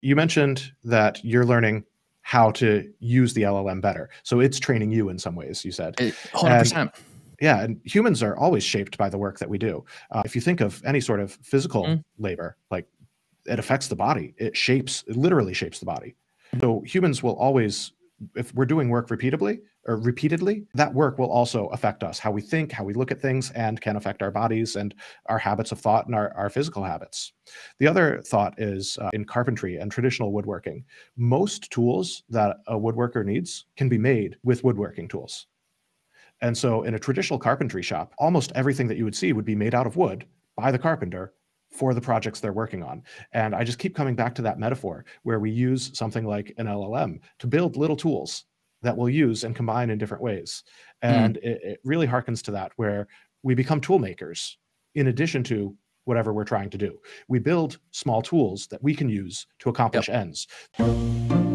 you mentioned that you're learning how to use the LLM better. So it's training you in some ways, you said. 100%. And, yeah, and humans are always shaped by the work that we do. Uh, if you think of any sort of physical mm. labor, like it affects the body, it shapes, it literally shapes the body. So humans will always if we're doing work repeatedly or repeatedly, that work will also affect us, how we think, how we look at things, and can affect our bodies and our habits of thought and our, our physical habits. The other thought is uh, in carpentry and traditional woodworking, most tools that a woodworker needs can be made with woodworking tools. And so in a traditional carpentry shop, almost everything that you would see would be made out of wood by the carpenter for the projects they're working on. And I just keep coming back to that metaphor where we use something like an LLM to build little tools that we'll use and combine in different ways. Hmm. And mm. it, it really harkens to that where we become tool makers in addition to whatever we're trying to do. We build small tools that we can use to accomplish yep. ends.